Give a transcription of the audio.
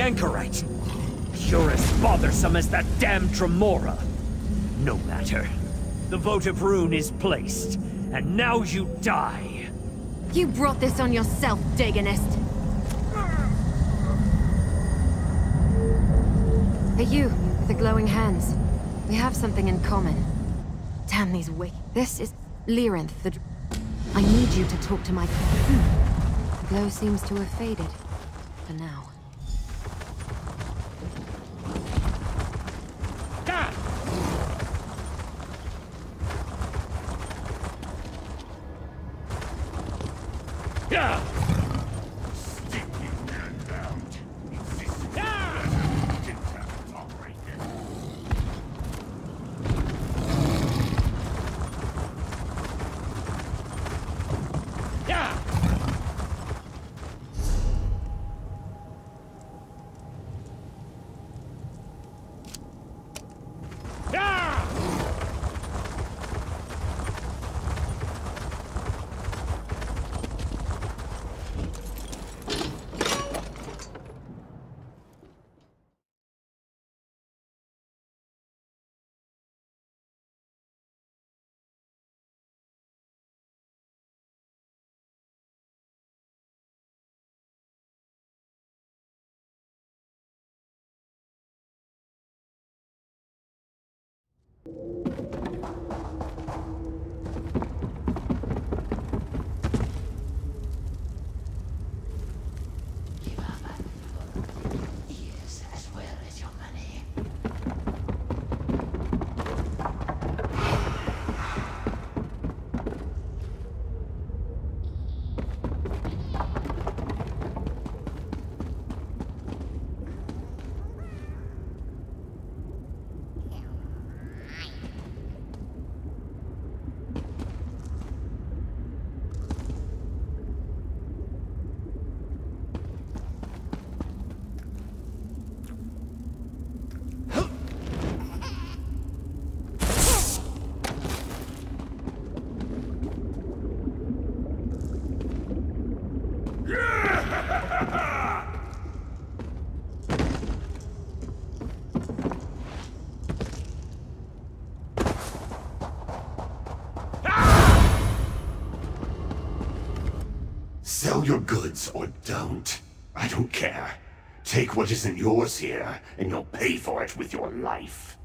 the Anchorite. You're as bothersome as that damned Dremora. No matter. The votive rune is placed, and now you die. You brought this on yourself, Dagonite. Hey you, with the glowing hands. We have something in common. Damn these wick. This is Lyranth, the... I need you to talk to my... The glow seems to have faded. For now. Sell your goods or don't. I don't care. Take what isn't yours here, and you'll pay for it with your life.